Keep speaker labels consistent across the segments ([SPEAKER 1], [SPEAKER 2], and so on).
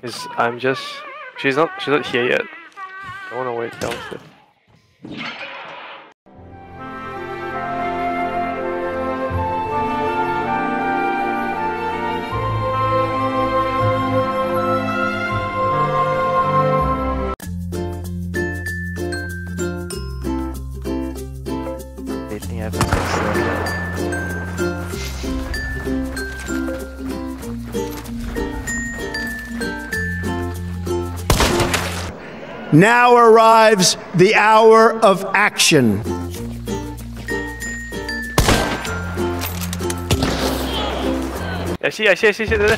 [SPEAKER 1] Is I'm just she's not she's not here yet. I wanna wait downstairs.
[SPEAKER 2] They think
[SPEAKER 3] Now arrives the hour of action.
[SPEAKER 1] I see, I see, I see, I see, there.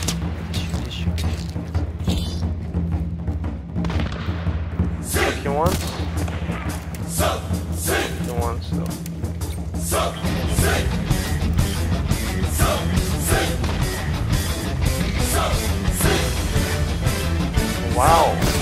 [SPEAKER 1] Fucking once, though. Wow.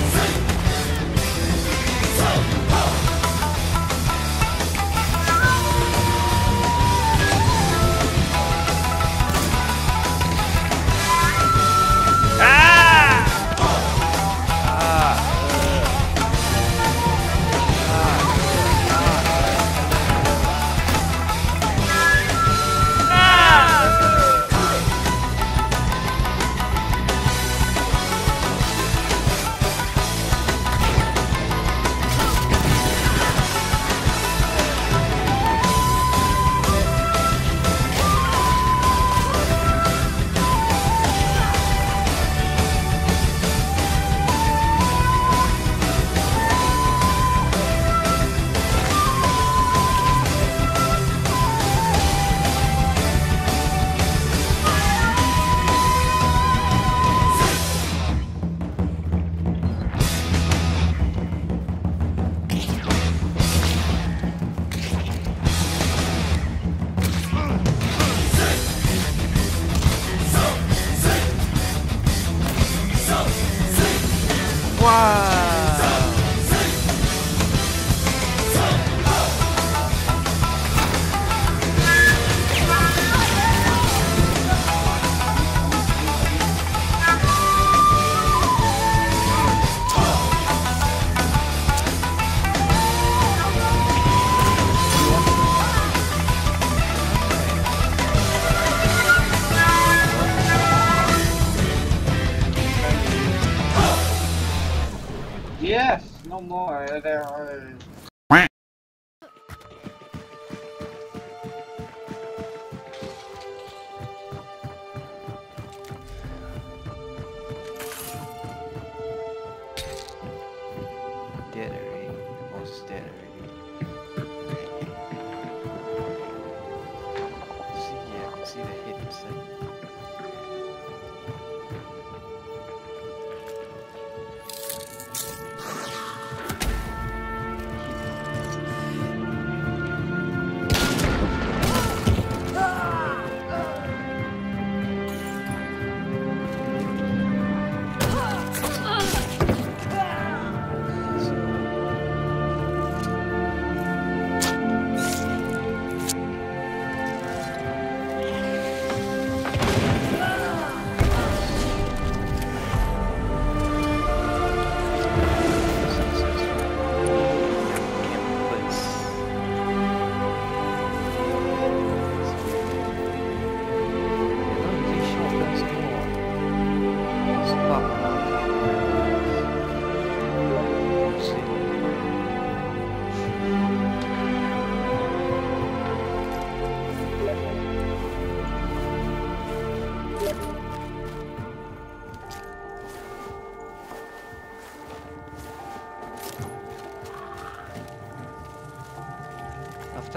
[SPEAKER 2] 干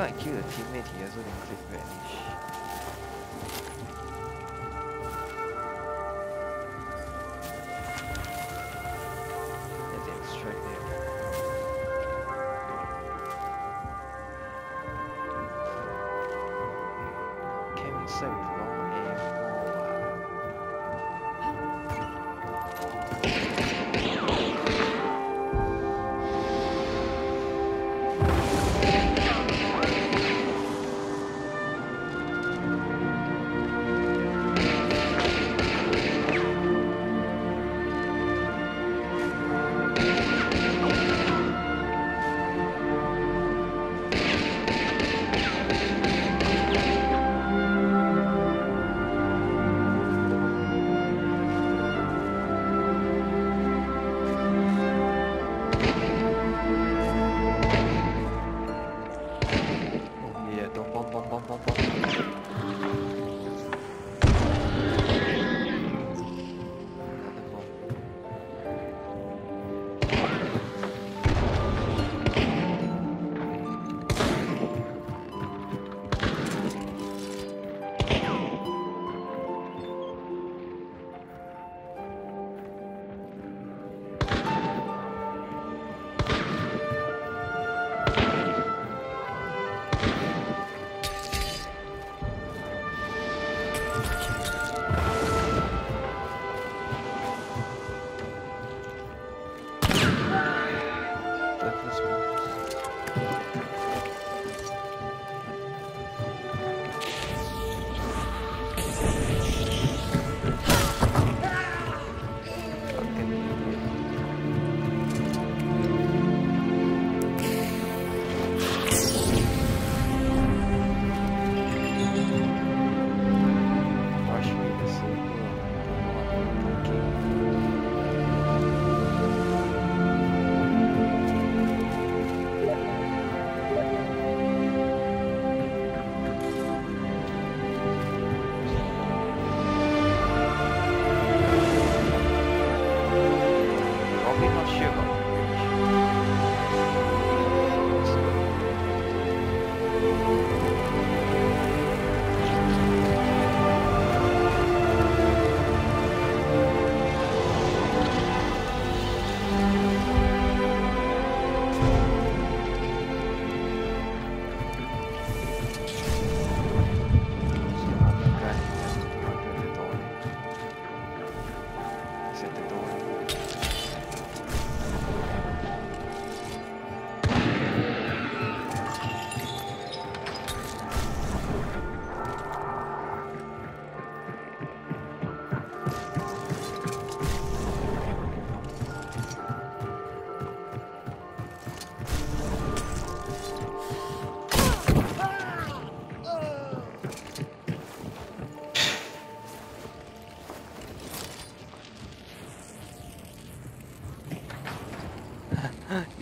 [SPEAKER 2] It's not cute that teammate he also didn't click for anything.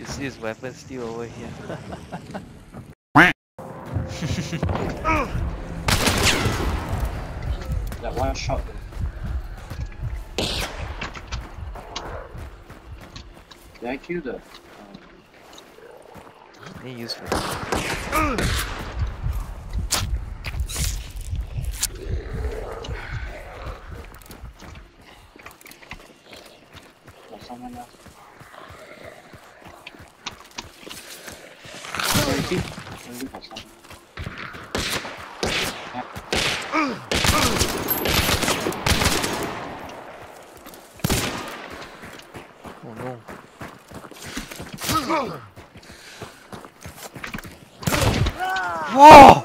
[SPEAKER 2] You see his weapon still over here.
[SPEAKER 4] That one shot. Did I kill the?
[SPEAKER 2] Any useful. Whoa!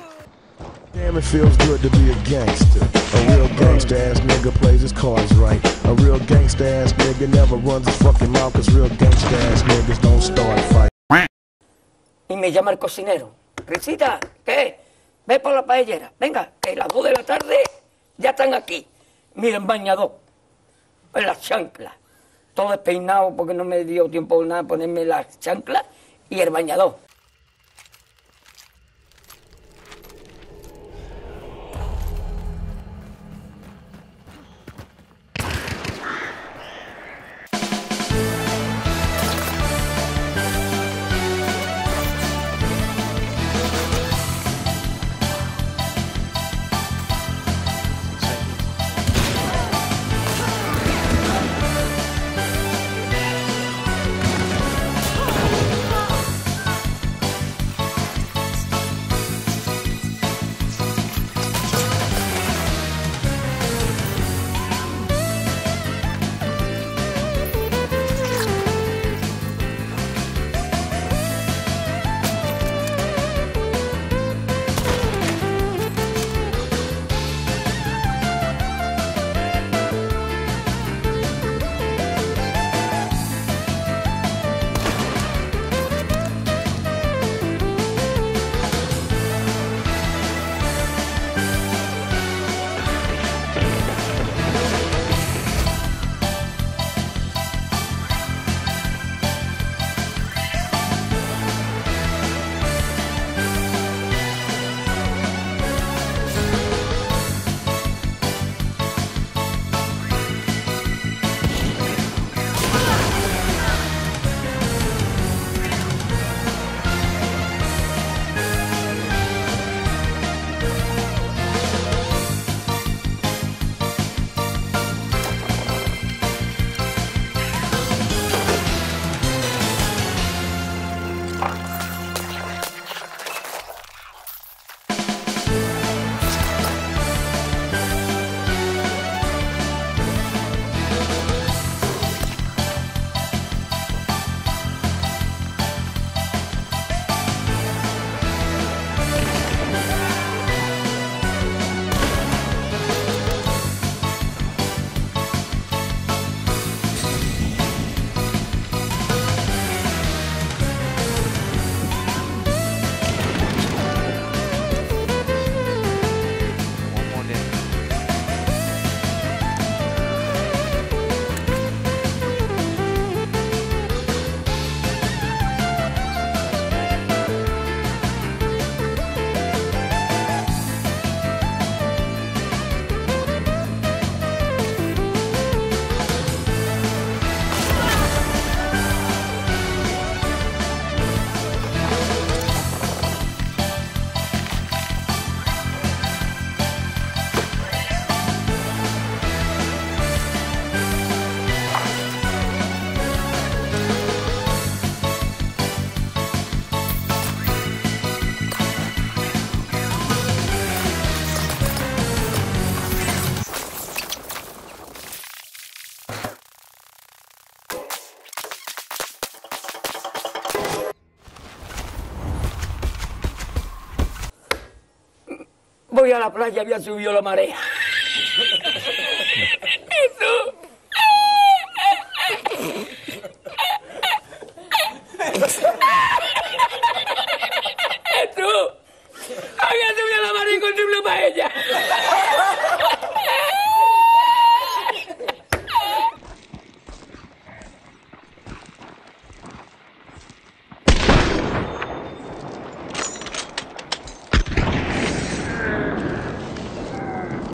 [SPEAKER 5] Damn, it feels good to be a gangster. A real gangster ass nigga plays his cards right. A real gangster ass nigga never runs his fucking mouth, cause real gangster ass niggas don't start fights.
[SPEAKER 6] y me llama el cocinero. Risita, ¿qué? Ve por la paellera. Venga, que las dos de la tarde ya están aquí. Miren, bañador. En las chanclas. Todo despeinado porque no me dio tiempo nada ponerme las chanclas y el bañador. la playa había subido la marea. Eso